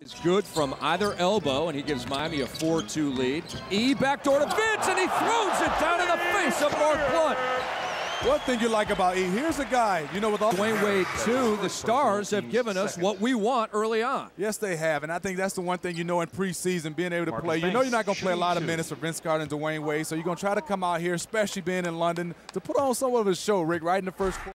is good from either elbow, and he gives Miami a 4-2 lead. E backdoor to Vince, and he throws it down in the face of Mark Blount. One thing you like about E, here's a guy, you know, with all Dwyane Wade too. the Stars have given us what we want early on. Yes, they have, and I think that's the one thing you know in preseason, being able to play. You know you're not going to play a lot of minutes for Vince Carter and Dwyane Wade, so you're going to try to come out here, especially being in London, to put on some of a show, Rick, right in the first quarter.